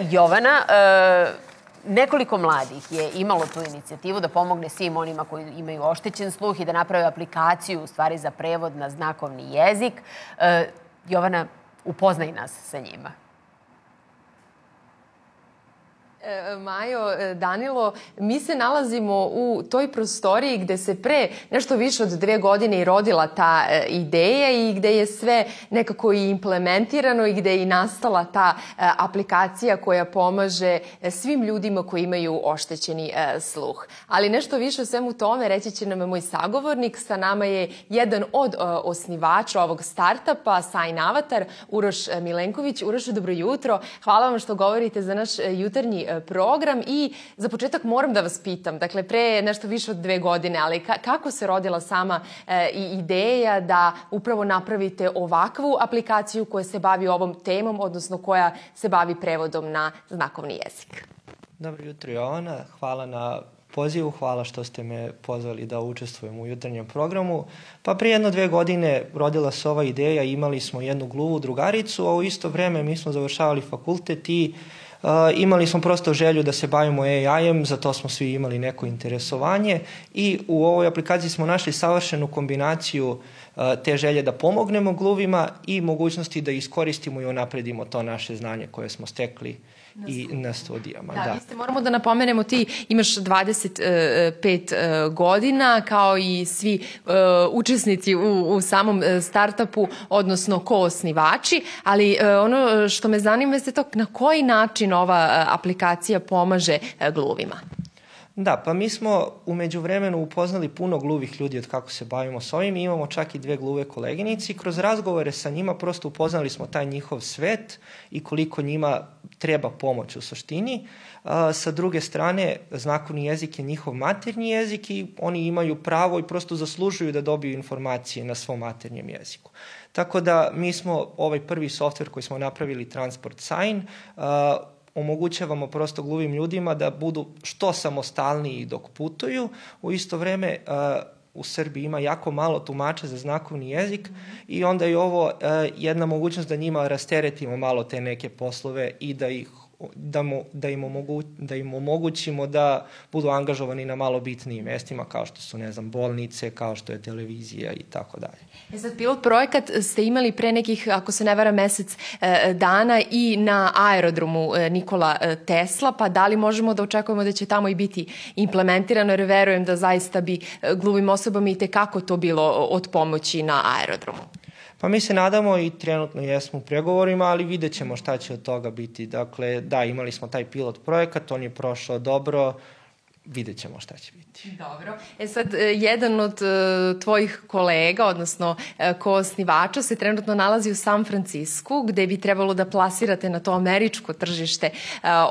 Jovana, e, nekoliko mladih je imalo tu inicijativu da pomogne svim onima koji imaju oštećen sluh i da naprave aplikaciju u stvari za prevod na znakovni jezik. E, Jovana, upoznaj nas sa njima. E, Majo, e, Danilo, mi se nalazimo u toj prostoriji gde se pre nešto više od dve godine i rodila ta e, ideja i gde je sve nekako i implementirano i gde je i nastala ta aplikacija koja pomaže svim ljudima koji imaju oštećeni sluh. Ali nešto više o svemu tome reći će nam moj sagovornik. Sa nama je jedan od osnivača ovog startapa, Sign Avatar, Uroš Milenković. Uroš, dobro jutro. Hvala vam što govorite za naš jutarnji program i za početak moram da vas pitam, dakle pre nešto više od dve godine, ali ka kako se rodila sama e, ideja da upravo napravite ovakvu aplikaciju koja se bavi ovom temom, odnosno koja se bavi prevodom na znakovni jezik? Dobro jutro Jovana, hvala na pozivu, hvala što ste me pozvali da učestvujem u jutarnjem programu. Pa prije jedno dve godine rodila se ova ideja, imali smo jednu gluvu drugaricu, a u isto vreme mi smo završavali fakultet i uh, imali smo prosto želju da se bavimo AI-em, za to smo svi imali neko interesovanje i u ovoj aplikaciji smo našli savršenu kombinaciju te želje da pomognemo gluvima i mogućnosti da iskoristimo i unapredimo to naše znanje koje smo stekli na i na studijama. Da, da. Vi ste, moramo da napomenemo, ti imaš 25 e, godina, kao i svi uh, učesnici u, u samom e, startupu, odnosno ko-osnivači, ali uh, ono što me zanima je to na koji način ova aplikacija pomaže gluvima? Da, pa mi smo umeđu vremenu upoznali puno gluvih ljudi od kako se bavimo s ovim imamo čak i dve gluve koleginici. Kroz razgovore sa njima prosto upoznali smo taj njihov svet i koliko njima treba pomoć u suštini. Sa druge strane, znakovni jezik je njihov maternji jezik i oni imaju pravo i prosto zaslužuju da dobiju informacije na svom maternjem jeziku. Tako da mi smo ovaj prvi softver koji smo napravili, Transport Sign, omogućavamo prosto gluvim ljudima da budu što samostalniji dok putuju. U isto vreme uh, u Srbiji ima jako malo tumača za znakovni jezik mm -hmm. i onda je ovo uh, jedna mogućnost da njima rasteretimo malo te neke poslove i da ih da, mu, da, im omogu, da im omogućimo da budu angažovani na malo bitnijim mestima kao što su, ne znam, bolnice, kao što je televizija i tako dalje. E sad, pilot projekat ste imali pre nekih, ako se ne vara, mesec e, dana i na aerodromu e, Nikola e, Tesla, pa da li možemo da očekujemo da će tamo i biti implementirano, jer verujem da zaista bi gluvim osobama i tekako to bilo od pomoći na aerodromu. Pa mi se nadamo i trenutno jesmo u pregovorima, ali vidjet ćemo šta će od toga biti. Dakle, da, imali smo taj pilot projekat, on je prošao dobro, vidjet ćemo šta će biti. Dobro. E sad, e, jedan od uh, tvojih kolega, odnosno uh, ko-osnivača, se trenutno nalazi u San Francisku, gde bi trebalo da plasirate na to američko tržište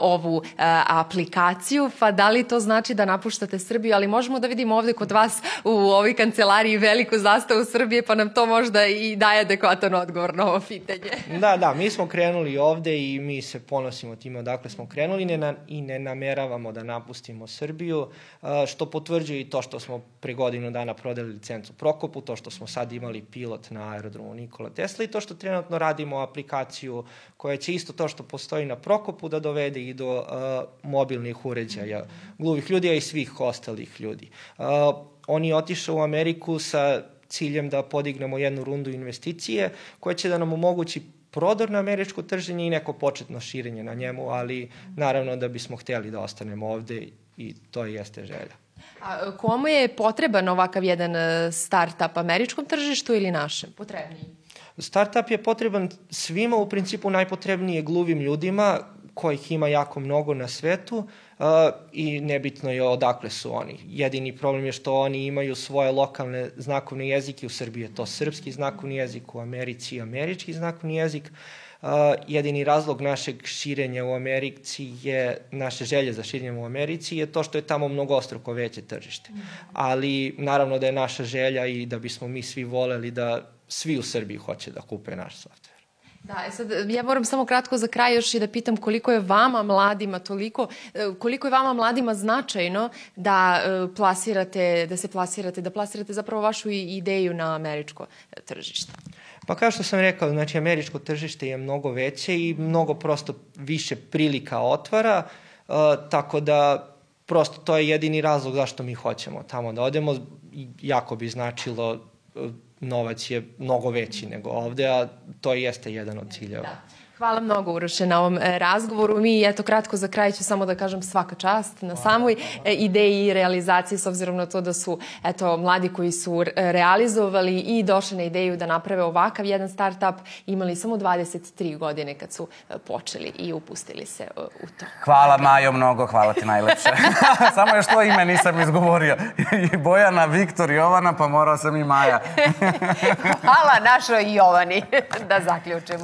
ovu aplikaciju, pa da li to znači da napuštate Srbiju, ali možemo da vidimo ovde kod vas u ovoj kancelariji veliku zastavu Srbije, pa nam to možda i daje adekvatan odgovor na ovo pitanje. Da, da, mi smo krenuli ovde i mi se ponosimo time odakle smo krenuli ne na, i ne nameravamo da napustimo Srbiju Srbiju, što potvrđuje i to što smo pre godinu dana prodali licencu Prokopu, to što smo sad imali pilot na aerodromu Nikola Tesla i to što trenutno radimo aplikaciju koja će isto to što postoji na Prokopu da dovede i do mobilnih uređaja gluvih ljudi, a i svih ostalih ljudi. On je otišao u Ameriku sa ciljem da podignemo jednu rundu investicije koja će da nam omogući prodor na američko trženje i neko početno širenje na njemu, ali naravno da bismo hteli da ostanemo ovde i to jeste želja. A komu je potreban ovakav jedan e, startup, američkom tržištu ili našem? Potrebniji? Startup je potreban svima, u principu najpotrebniji je gluvim ljudima, kojih ima jako mnogo na svetu uh, i nebitno je odakle su oni. Jedini problem je što oni imaju svoje lokalne znakovne jezike, u Srbiji je to srpski znakovni jezik, u Americi američki znakovni jezik, Uh, jedini razlog našeg širenja u Americi je, naše želje za širenjem u Americi je to što je tamo mnogostruko veće tržište. Ali naravno da je naša želja i da bismo mi svi voleli da svi u Srbiji hoće da kupe naš softver. Da, e sad, ja moram samo kratko za kraj još i da pitam koliko je vama mladima toliko, e, koliko je vama mladima značajno da e, plasirate, da se plasirate, da plasirate zapravo vašu ideju na američko tržište. Pa kao što sam rekao, znači američko tržište je mnogo veće i mnogo prosto više prilika otvara, uh, tako da prosto to je jedini razlog zašto mi hoćemo tamo da odemo. Jako bi značilo, uh, novac je mnogo veći nego ovde, a to jeste jedan od ciljeva. Da. Hvala mnogo Uroše na ovom e, razgovoru. Mi, eto, kratko za kraj ću samo da kažem svaka čast na samoj e, ideji i realizaciji s obzirom na to da su, eto, mladi koji su realizovali i došli na ideju da naprave ovakav jedan startup imali samo 23 godine kad su e, počeli i upustili se u to. Hvala Majo mnogo, hvala ti najlepše. samo još to ime nisam izgovorio. I Bojana, Viktor, Jovana, pa morao sam i Maja. hvala našoj Jovani da zaključimo.